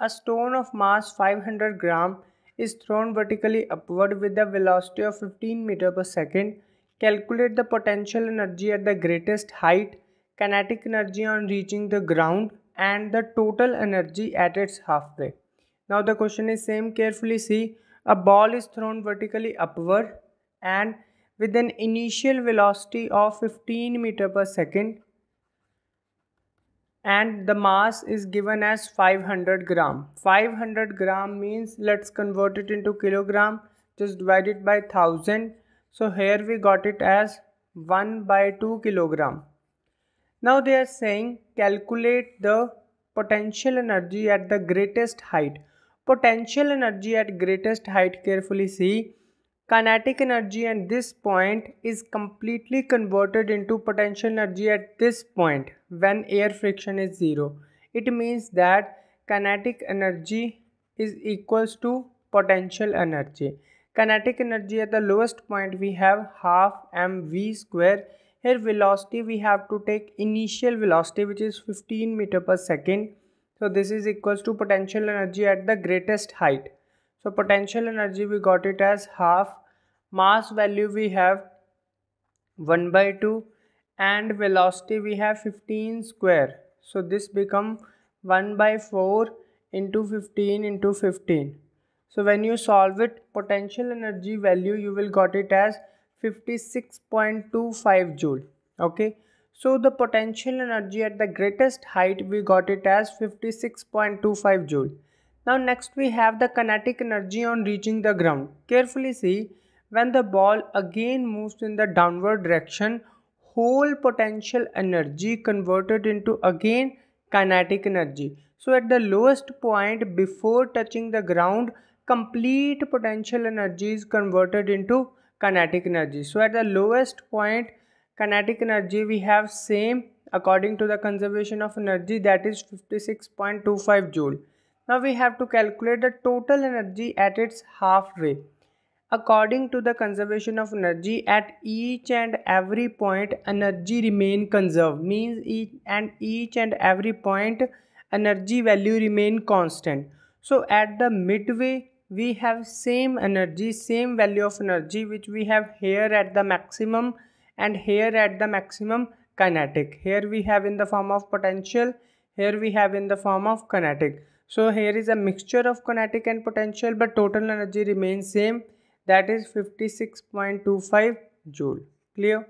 a stone of mass 500 gram is thrown vertically upward with a velocity of 15 meter per second, calculate the potential energy at the greatest height, kinetic energy on reaching the ground and the total energy at its halfway. Now the question is same carefully see. A ball is thrown vertically upward and with an initial velocity of 15 meter per second and the mass is given as 500 gram. 500 gram means let's convert it into kilogram. Just divide it by 1000 so here we got it as 1 by 2 kilogram. Now they are saying calculate the potential energy at the greatest height. Potential energy at greatest height carefully see kinetic energy at this point is completely converted into potential energy at this point when air friction is zero. It means that kinetic energy is equals to potential energy. Kinetic energy at the lowest point we have half mv square. Here velocity we have to take initial velocity which is 15 meter per second. So this is equals to potential energy at the greatest height so potential energy we got it as half. Mass value we have 1 by 2 and velocity we have 15 square. So this become 1 by 4 into 15 into 15 so when you solve it potential energy value you will got it as 56.25 joule. Okay? So the potential energy at the greatest height we got it as 56.25 joule now next we have the kinetic energy on reaching the ground carefully see when the ball again moves in the downward direction, whole potential energy converted into again kinetic energy. So at the lowest point before touching the ground, complete potential energy is converted into kinetic energy. So at the lowest point, kinetic energy we have same according to the conservation of energy that is 56.25 joule. Now we have to calculate the total energy at its halfway. According to the conservation of energy at each and every point energy remain conserved. Means each and each and every point energy value remain constant. So at the midway we have same energy same value of energy which we have here at the maximum and here at the maximum kinetic. Here we have in the form of potential here we have in the form of kinetic so here is a mixture of kinetic and potential but total energy remains same. That is 56.25 joule. Clear